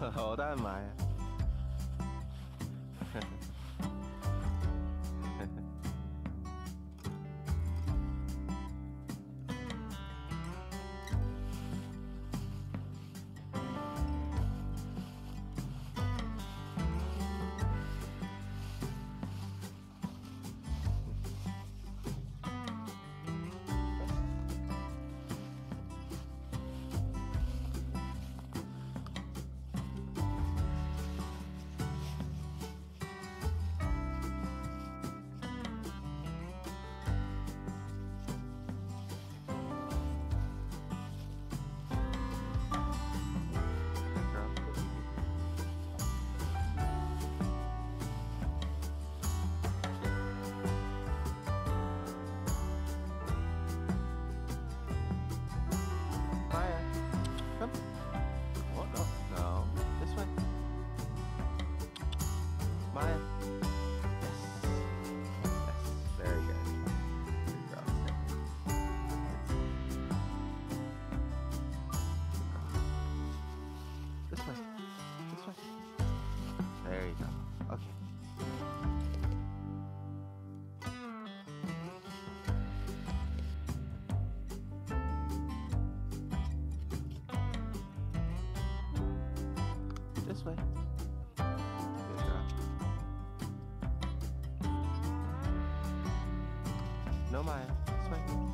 Hold on, Mya. Good This way. No, Mya. This way.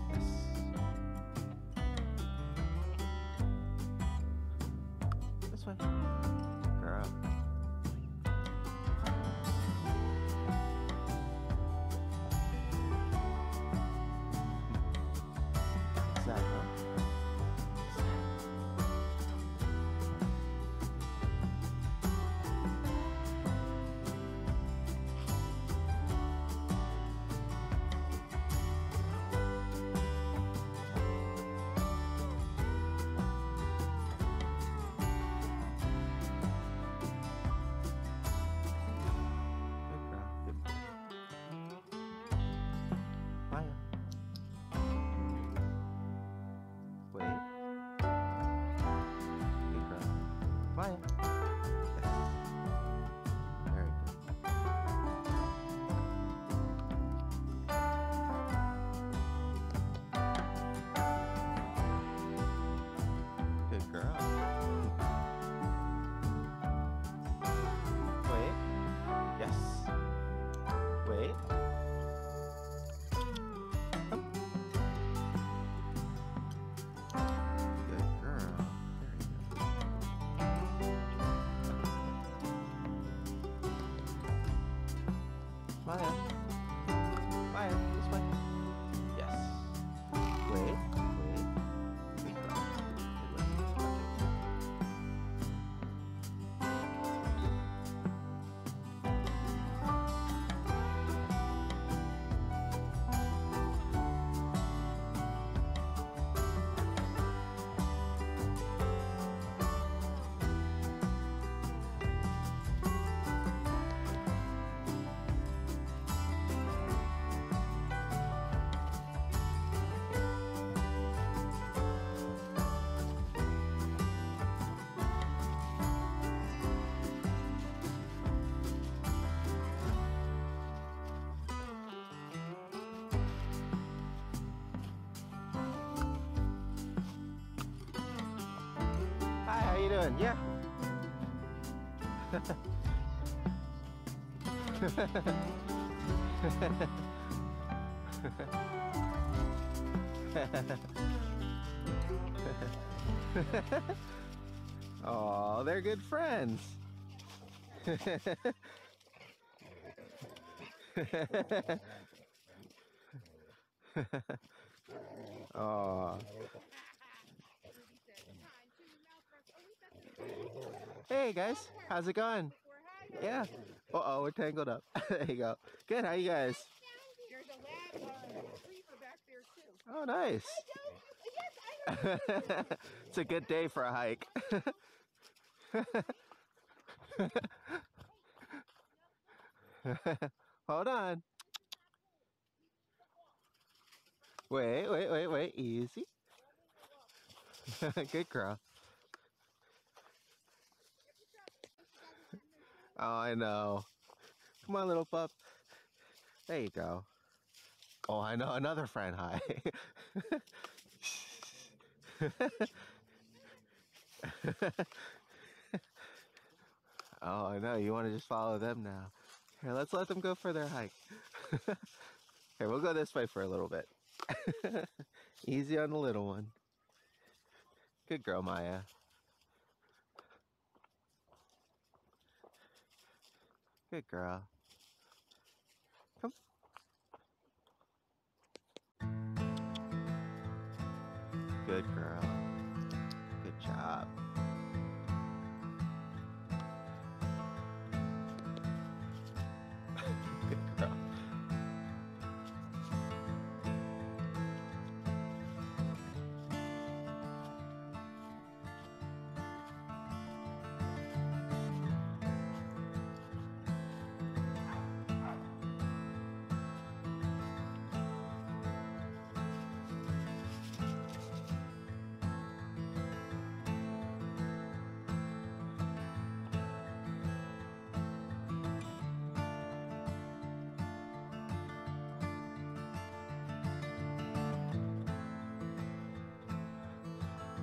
Mya. Mya. Mya, Doing? Yeah. oh, they're good friends. oh. Hey guys, how's it going? Yeah. Uh oh, we're tangled up. there you go. Good. How you guys? There's a lab retriever back there too. Oh, nice. Yes, I heard. it's a good day for a hike. Hold on. Wait, wait, wait, wait. Easy. good girl. Oh, I know. Come on, little pup. There you go. Oh, I know another friend. Hi. oh, I know. You want to just follow them now. Here, let's let them go for their hike. Here, we'll go this way for a little bit. Easy on the little one. Good girl, Mya. Good girl.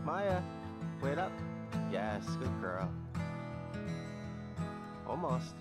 Mya, wait up. Yes, good girl. Almost.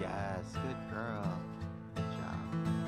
Yes, good girl. Good job.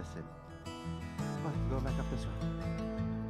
Listen. Come on, go back up this way.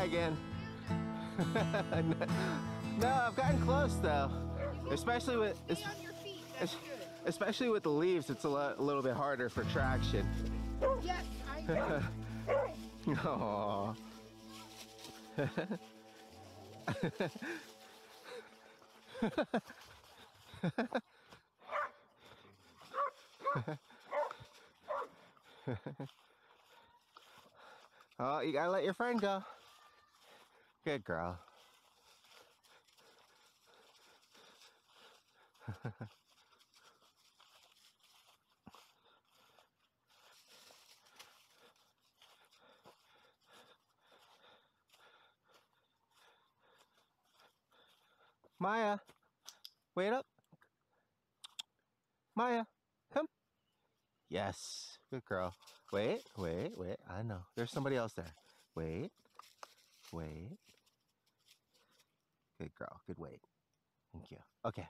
Hi again. no, I've gotten close though. Especially with Stay on your feet. That's es- good. especially with the leaves, it's a, lo- a little bit harder for traction. Yes, I. Aww. oh, you gotta let your friend go. Good girl. Mya, wait up. Mya, come. Yes, good girl. Wait, wait, wait. I know. There's somebody else there. Wait, wait. Good girl. Good wait. Thank you. Okay.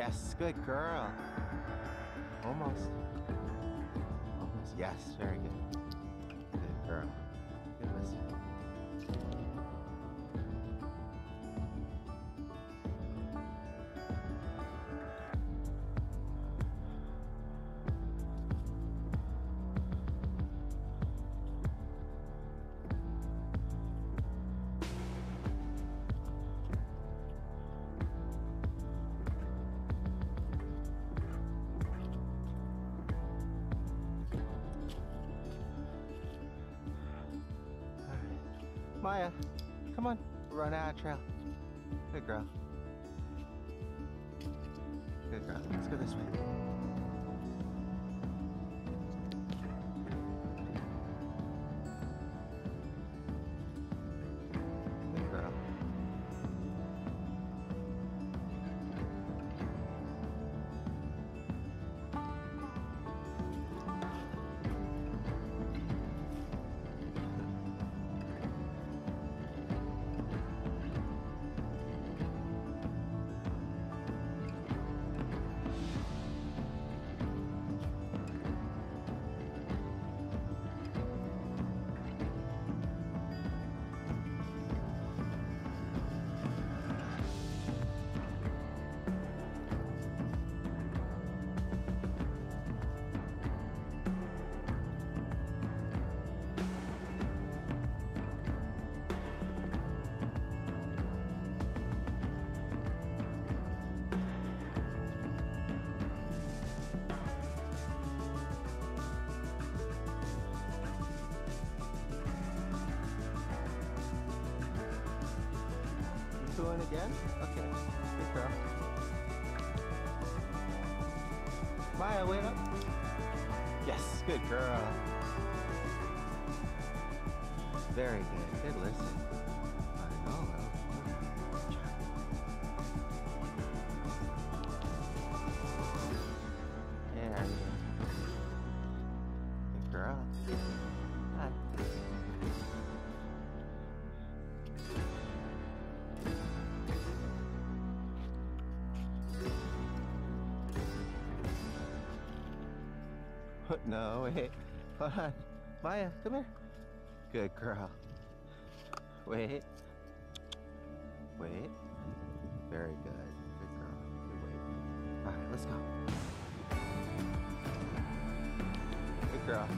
Yes, good girl. Almost. Almost. Yes, very good. Mya, come on. Run out of trail. Good girl. You doing again? Okay. Good girl. Mya, wait up. Yes, good girl. Very good. Good listen. I know. Yeah. Good girl. No, wait. Hold on. Mya, come here. Good girl. Wait. Wait. Very good. Good girl. Good wait. Alright, let's go. Good girl.